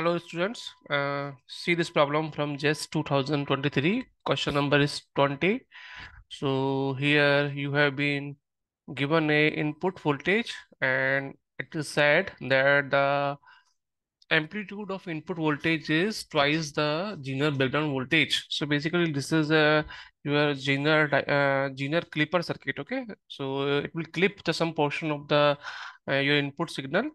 Hello students, uh, see this problem from JEST 2023, question number is 20. So here you have been given a input voltage and it is said that the amplitude of input voltage is twice the Zener breakdown voltage. So basically this is a your Zener uh, Zener clipper circuit. Okay, so it will clip the some portion of the uh, your input signal.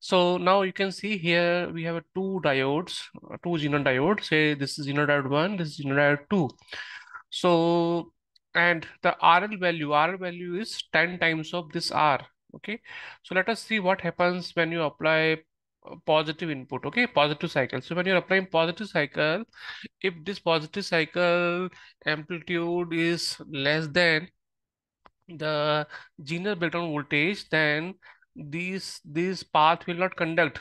So now you can see here we have two diodes, uh, two Zener diodes. Say this is Zener diode one, this is Zener diode two. So and the RL value, RL value is 10 times of this R. Okay, so let us see what happens when you apply positive input okay? Positive cycle. So when you're applying positive cycle if this positive cycle amplitude is less than the Zener breakdown voltage then these this path will not conduct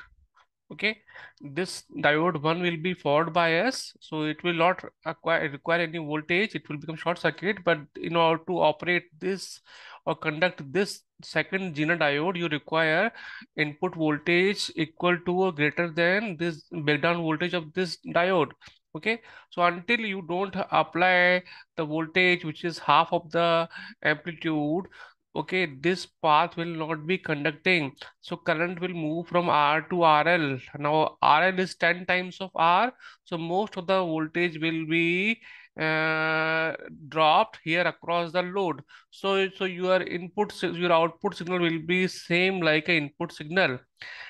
okay. This diode one will be forward bias so it will not acquire require any voltage. It will become short circuit but in order to operate this or conduct this second Zener diode, you require input voltage equal to or greater than this breakdown voltage of this diode. Okay, so until you don't apply the voltage, which is half of the amplitude, okay, this path will not be conducting. So current will move from R to RL. Now RL is 10 times of R. So most of the voltage will be uh, dropped here across the load. So, so your input, your output signal will be same like an input signal.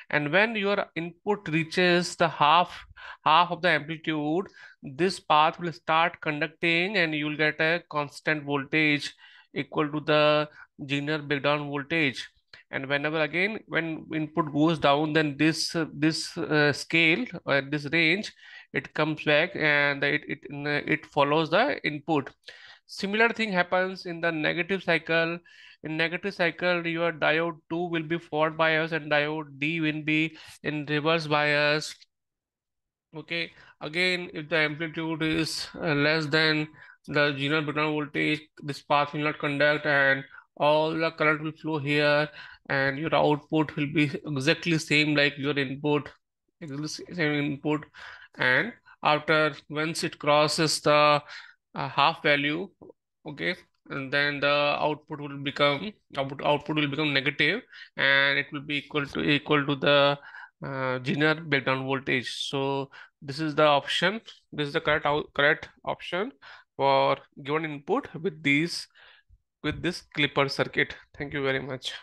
And when your input reaches the half, half of the amplitude, this path will start conducting and you will get a constant voltage equal to the Zener breakdown voltage and whenever again when input goes down then this uh, this uh, scale or this range it comes back and it, it, it follows the input. Similar thing happens in the negative cycle. In negative cycle, your diode 2 will be forward bias and diode D will be in reverse bias. Okay, again, if the amplitude is uh, less than the Zener breakdown voltage, this path will not conduct and all the current will flow here and your output will be exactly same like your input, exactly same input. And after once it crosses the uh, half value okay and then the output will become output, output will become negative and it will be equal to equal to the uh, Zener breakdown voltage. So this is the option. This is the correct correct option for given input with these with this clipper circuit. Thank you very much